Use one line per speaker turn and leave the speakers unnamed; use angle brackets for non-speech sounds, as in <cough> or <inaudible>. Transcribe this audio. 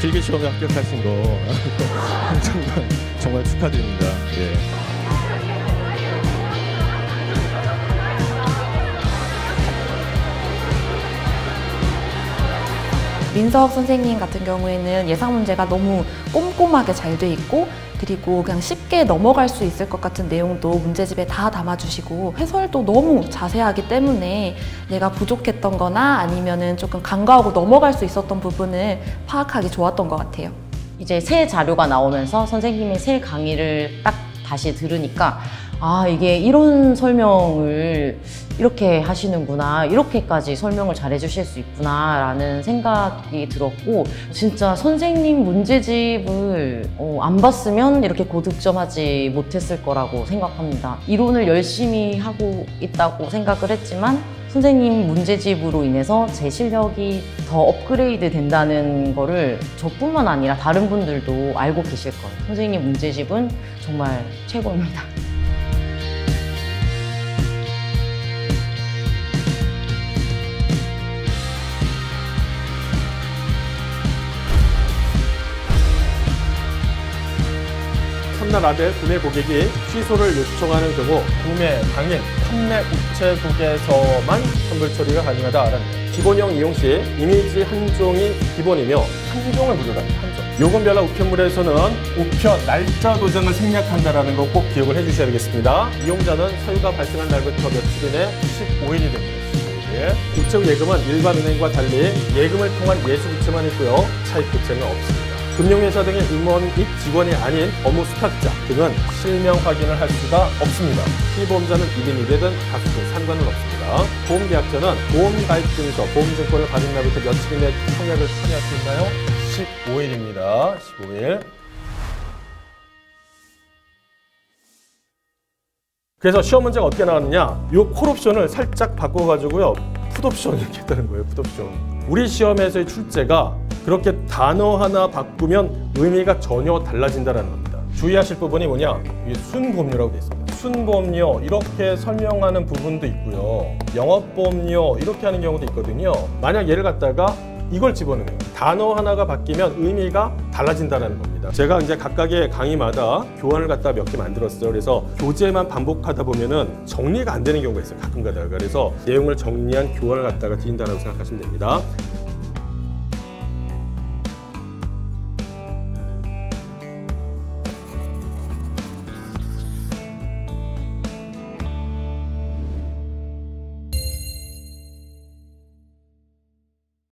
공개 시험에 합격하신 거 <laughs> 정말, 정말 축하드립니다. 예.
민석 선생님 같은 경우에는 예상 문제가 너무 꼼꼼하게 잘 돼 있고 그리고 그냥 쉽게 넘어갈 수 있을 것 같은 내용도 문제집에 다 담아주시고 해설도 너무 자세하기 때문에 내가 부족했던 거나 아니면은 조금 간과하고 넘어갈 수 있었던 부분을 파악하기 좋았던 것 같아요.
이제 새 자료가 나오면서 선생님의 새 강의를 딱 다시 들으니까 아 이게 이런 설명을 이렇게 하시는구나 이렇게까지 설명을 잘 해주실 수 있구나 라는 생각이 들었고 진짜 선생님 문제집을 어, 안 봤으면 이렇게 고득점하지 못했을 거라고 생각합니다. 이론을 열심히 하고 있다고 생각을 했지만 선생님 문제집으로 인해서 제 실력이 더 업그레이드 된다는 거를 저뿐만 아니라 다른 분들도 알고 계실 거예요. 선생님 문제집은 정말 최고입니다
첫날 아들 구매 고객이 취소를 요청하는 경우 구매 당일 판매 우체국에서만 환불 처리가 가능하다라는. 기본형 이용 시 이미지 한 종이 기본이며 한 종을. 한 종. 요금별로 우편물에서는 우편 날짜 도장을 생략한다라는 거 꼭 기억을 해주셔야 되겠습니다. 이용자는 사유가 발생한 날부터 며칠 이내 15일이 됩니다. 15일. 우체국 예금은 일반 은행과 달리 예금을 통한 예수 부채만 있고요. 차입 부채는 없습니다. 금융회사 등의 임원 및 직원이 아닌 업무 수탁자 등은 실명 확인을 할 수가 없습니다. 피보험자는 1인 2대든 다수든 상관은 없습니다. 보험계약자는 보험가입증서, 보험증권을 받은 날부터 며칠 이내 청약을 참여할 수 있나요? 15일입니다. 15일. 그래서 시험 문제가 어떻게 나왔느냐? 이 콜옵션을 살짝 바꿔가지고요. 풋옵션 <laughs> 이렇게 했다는 거예요. 풋옵션. 우리 시험에서의 출제가 그렇게 단어 하나 바꾸면 의미가 전혀 달라진다는 겁니다. 주의하실 부분이 뭐냐? 이 순보험료라고 되어 있습니다. 순보험료 이렇게 설명하는 부분도 있고요. 영업보험료 이렇게 하는 경우도 있거든요. 만약 얘를 갖다가 이걸 집어넣으면 단어 하나가 바뀌면 의미가 달라진다는 겁니다. 제가 이제 각각의 강의마다 교환을 갖다 몇 개 만들었어요. 그래서 교재만 반복하다 보면은 정리가 안 되는 경우가 있어요. 가끔 가다가. 그래서 내용을 정리한 교환을 갖다가 드린다고 생각하시면 됩니다.